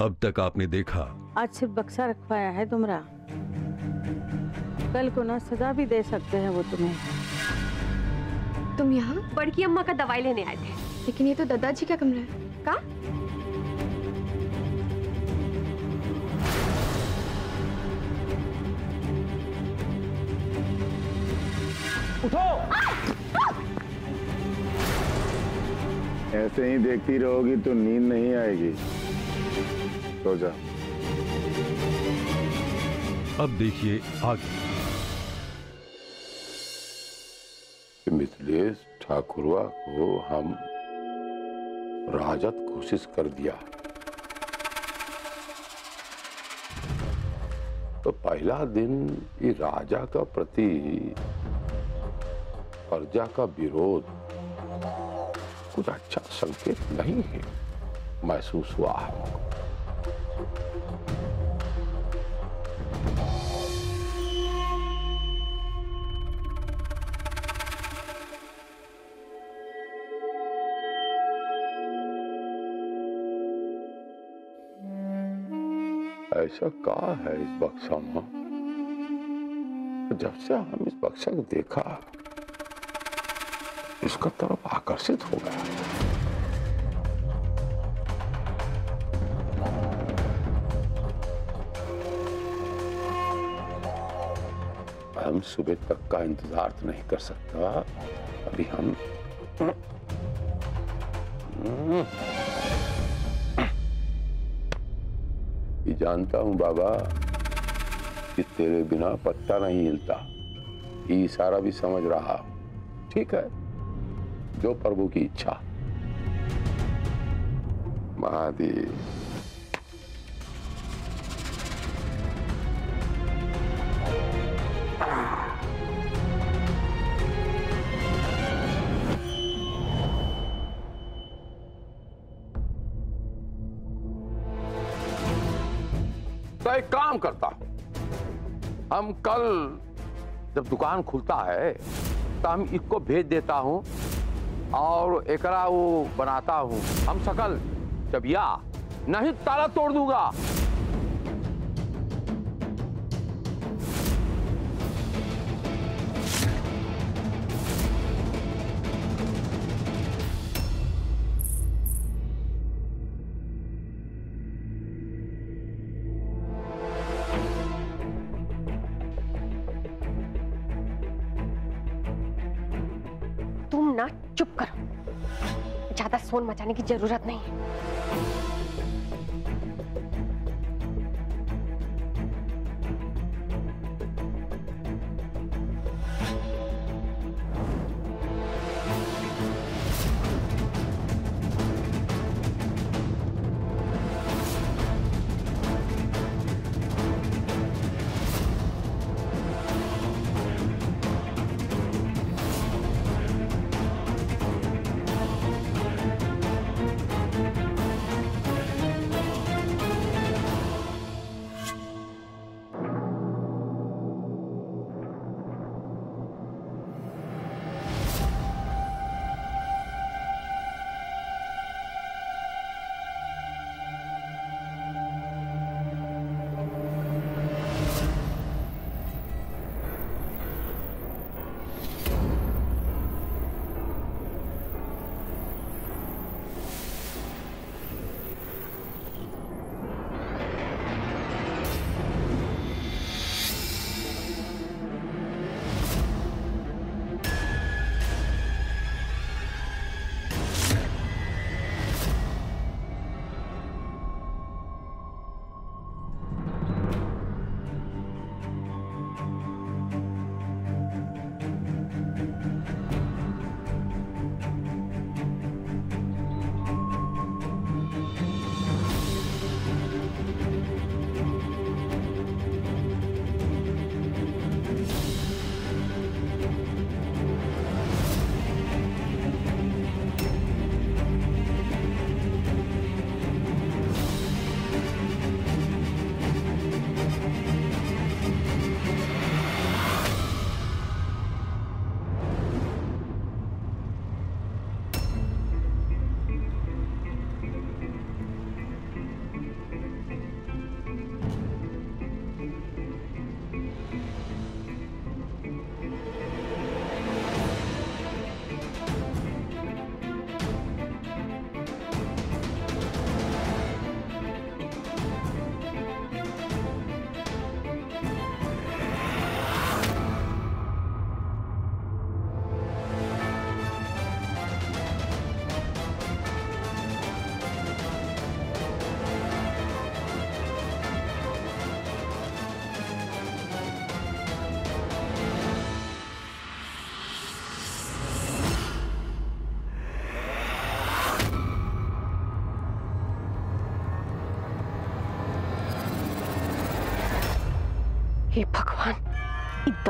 अब तक आपने देखा। आज सिर्फ़ बक्सा रखवाया है तुमरा। कल को ना सजा भी दे सकते हैं वो तुम्हें। तुम यहाँ बड़की अम्मा का दवाई लेने आए थे। लेकिन ये तो दादाजी का कमरा है। का? उठो। ऐसे ही देखती रहोगी तो नींद नहीं आएगी। सो जा अब देखिए आगे। मिथिलेश ठाकुरवा को हम राजत घोषित कर दिया। तो पहला दिन ये राजा का प्रति प्रजा का विरोध कुछ अच्छा संकेत नहीं है महसूस हुआ हमको। ऐसा का है इस बक्सा में? जब से हम इस बक्सा को देखा, इसका तरफ़ आकर्षित हो गया। हम सुबह तक का इंतज़ार तो नहीं कर सकता। अभी हम ये जानता हूँ बाबा, कि तेरे बिना पत्ता नहीं हिलता। ये सारा भी समझ रहा। ठीक है, जो प्रभु की इच्छा। महादेव। तो एक काम करता हूँ। हम कल जब दुकान खुलता है तो हम इसको भेज देता हूँ और एकरा वो बनाता हूँ। हम सकल जब या, नहीं ताला तोड़ दूँगा। ना चुप करो। ज़्यादा सोन मचाने की ज़रूरत नहीं हे।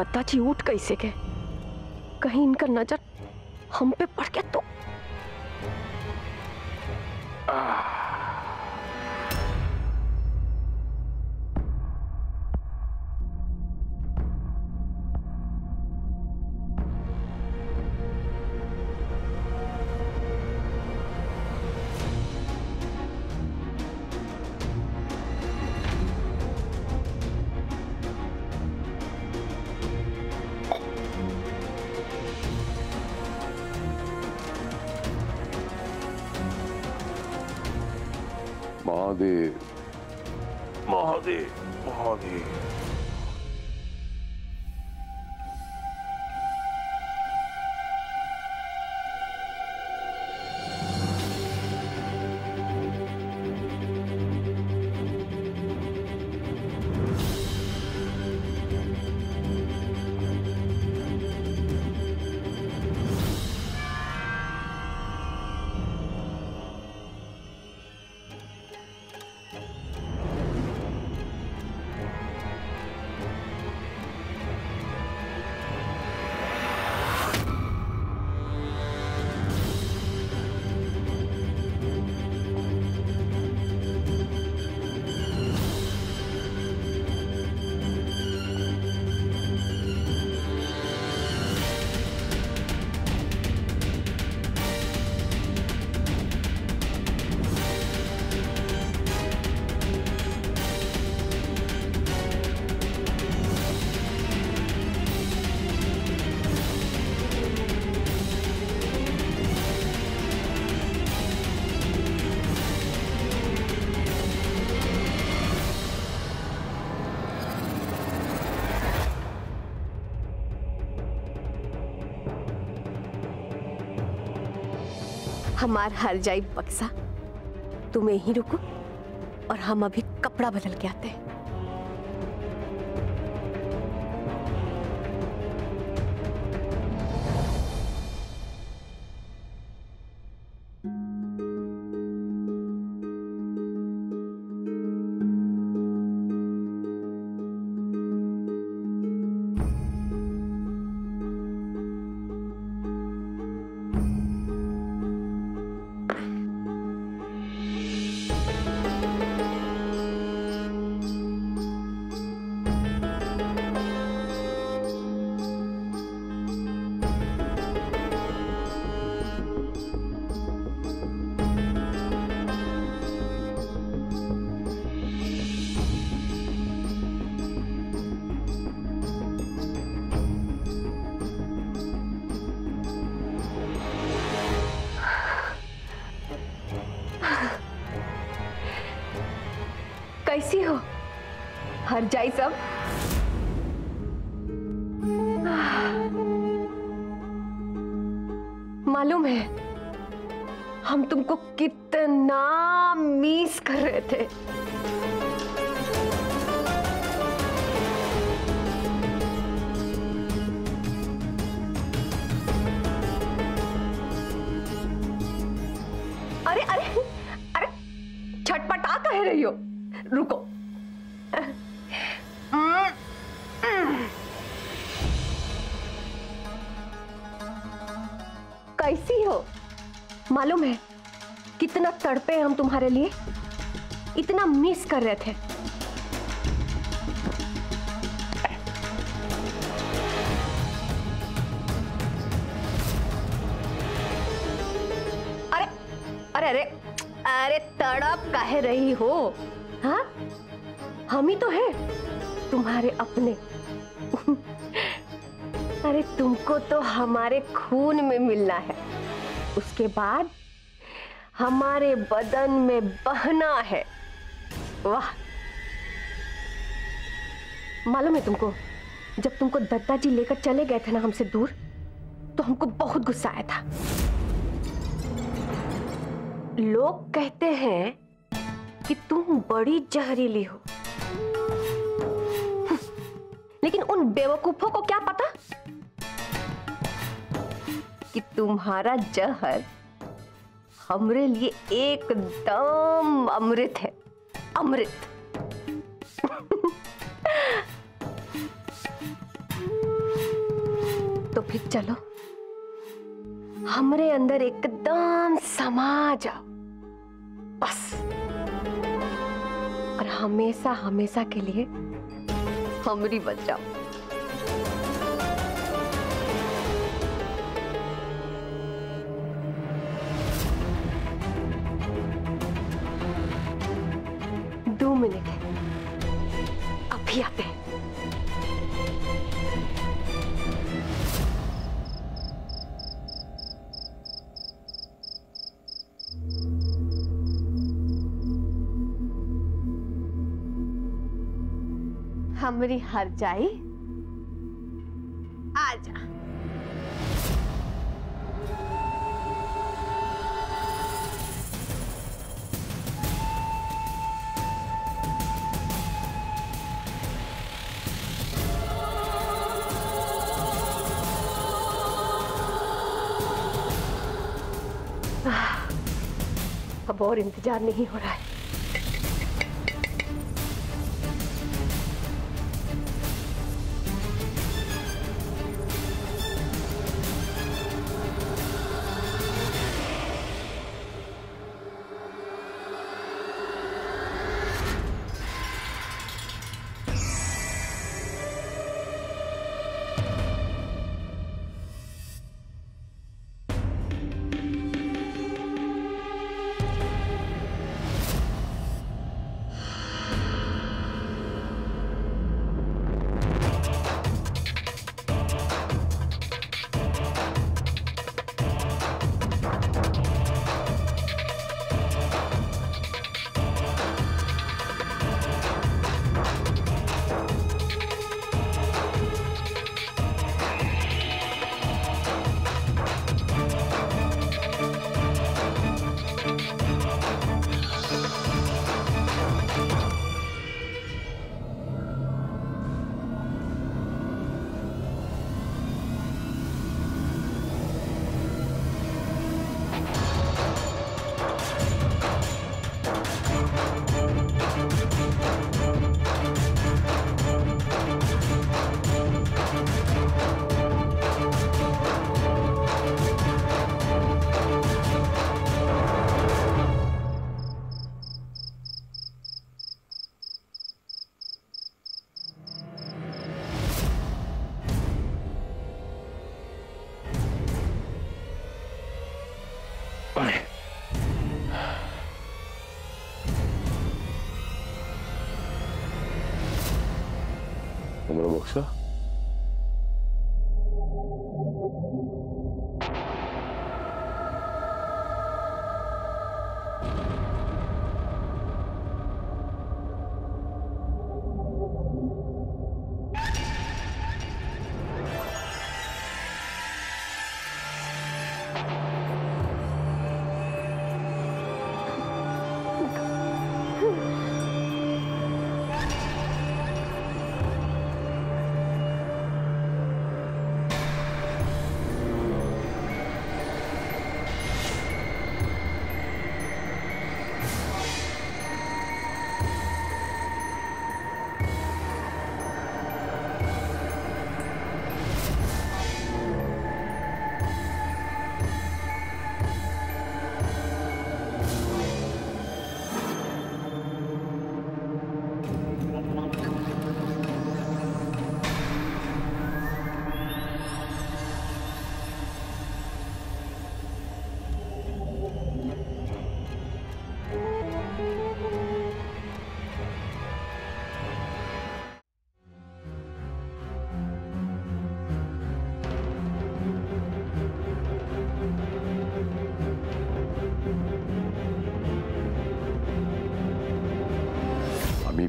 ये जी उठ कैसे के। कहीं इनका नज़र हम पे पड़ के तो महादेव। महादेव महादेव। हमार हर जाई बक्सा। तुम यहीं रुको और हम अभी कपड़ा बदल के आते हैं। कैसी हर जाए सब। मालूम है हम तुमको कितना मिस कर रहे थे। कैसी हो? मालूम है कितना तड़पे हम तुम्हारे लिए? इतना मिस कर रहे थे। अरे अरे अरे अरे तड़प काहे रही हो? हाँ? हम ही तो हैं, तुम्हारे अपने। अरे तुमको तो हमारे खून में मिलना है। उसके बाद हमारे बदन में बहना है। वाह। मालूम है तुमको, जब तुमको दत्ता जी लेकर चले गए थे ना हमसे दूर तो हमको बहुत गुस्सा आया था। लोग कहते हैं कि तुम बड़ी जहरीली हो। लेकिन उन बेवकूफों को क्या पता? कि तुम्हारा जहर हमरे लिए एकदम अमृत है। अमृत। तो फिर चलो। हमरे अंदर एकदम समा जाओ। बस। और हमेशा हमेशा के लिए हमरी बच जाओ मिनट है अभी आते हैं। हमरी हर जाई। आजा अब और इंतज़ार नहीं हो रहा है। हमारा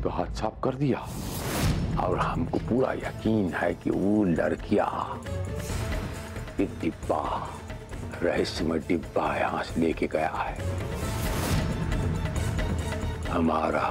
पे हाथ साफ़ कर दिया। और हमको पूरा यकीन है कि वो लड़किया डिब्बा रहस्यमय डिब्बा यहाँ से लेके गया है। हमारा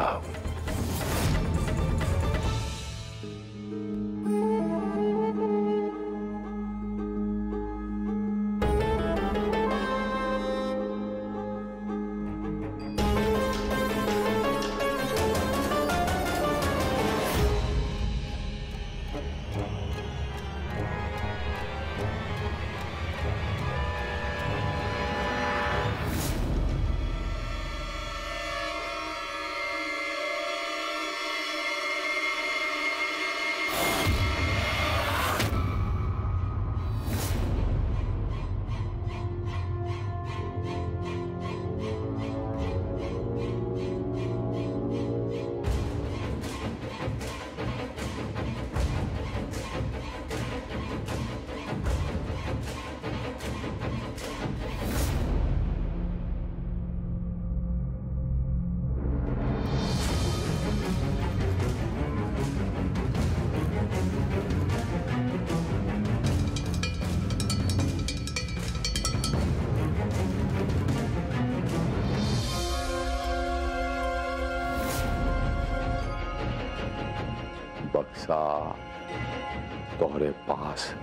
बक्सा तोहरे पास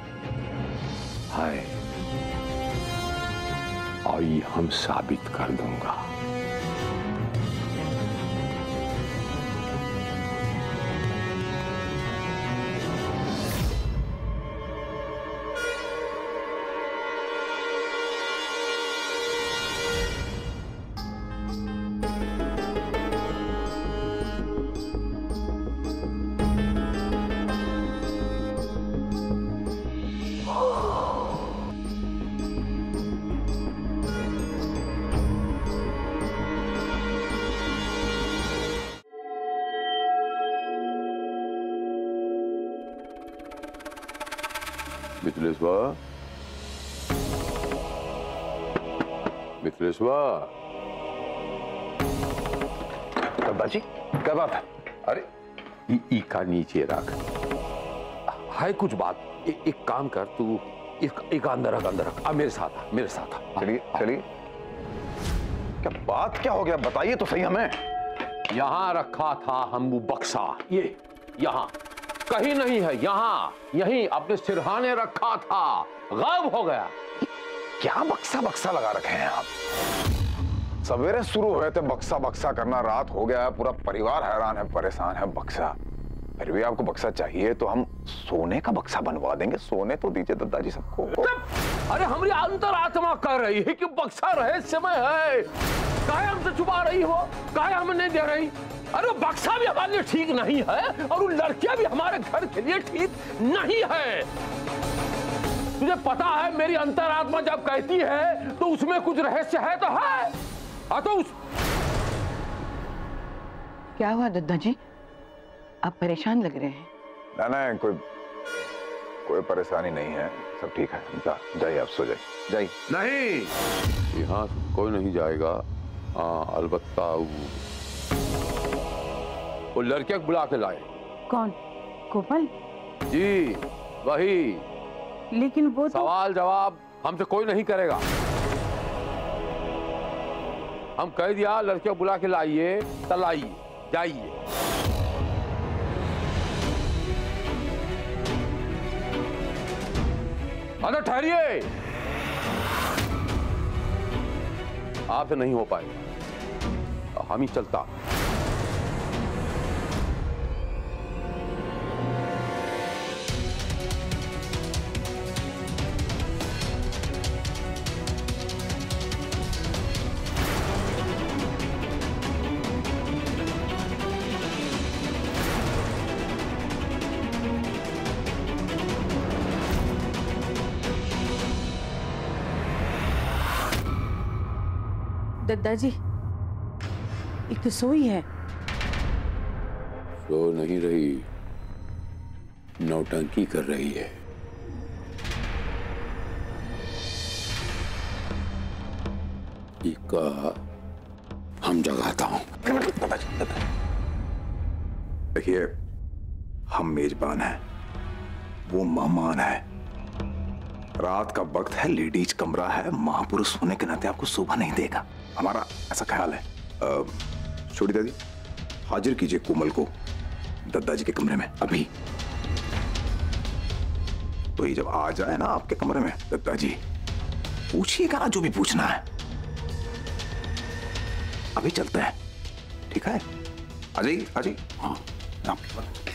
है। और ये हम साबित कर दूँगा। मिथिलेश्वर मिथिलेश्वर दादा जी क्या बात है अरे ई, का नीचे रख है कुछ बात ए, एक काम कर तू एक, एक अंदर रख अंदर रख आ मेरे साथ आ, मेरे साथ आ। चलिए चलिए क्या बात क्या हो गया बताइए तो सही हमें यहाँ रखा था हम वो बक्सा ये यहाँ कहीं नहीं है। यहाँ यहीं अपने सिरहाने रखा था। गायब हो गया। क्या बक्सा बक्सा लगा रखे हैं आप? सवेरे शुरू हुए थे बक्सा बक्सा करना। रात हो गया है, पूरा परिवार हैरान है, परेशान है बक्सा। फिर भी आपको बक्सा चाहिए तो हम सोने का बक्सा बनवा देंगे। सोने तो दीजिए दादाजी सबको। अरे हमारी अंतरात्मा कह रही है कि बक्सा रहस्यमय है। काहे हमसे छुपा रही हो काहे हमें नहीं दे रही। अरे बक्सा भी हमारे लिए ठीक नहीं है और वो लड़कियाँ भी हमारे घर के लिए ठीक नहीं है। तुझे पता है मेरी अंतरात्मा जब कहती है तो उसमें कुछ रहस्य है तो है। हाँ तो उस क्या हुआ दद्दा जी आप परेशान लग रहे हैं। ना ना कोई कोई परेशानी नहीं है। सब ठीक है जाइए आप सो जाइए जाइए। नहीं! यहाँ कोई नहीं जाएगा। हाँ अलबत्ता वो, वो लड़कियाँ को बुला के लाए। कौन? कोमल जी वही। लेकिन वो तो सवाल जवाब हमसे कोई नहीं करेगा। हम कह दिया लड़कियों बुला के लाइए तलाइए जाइए। अरे ठहरिए। आप नहीं हो पाएगा। हम ही चलता। दादाजी एक तो सोई है। सो नहीं रही नौटंकी कर रही है। इसका हम जगाता हूँ। देखिए हम मेजबान हैं। वो मेहमान है। रात का वक्त है लेडीज़ कमरा है महापुरुष होने के नाते आपको शोभा नहीं देगा। हमारा ऐसा ख्याल है। छोटी दादी, हाजिर कीजिए कोमल को दादाजी के कमरे में, अभी। तो ये जब आ जाए ना आपके कमरे में, दद्दा जी, पूछिएगा जो भी पूछना है। अभी चलते हैं। ठीक है? जाइए, आ हाँ आपके हाँ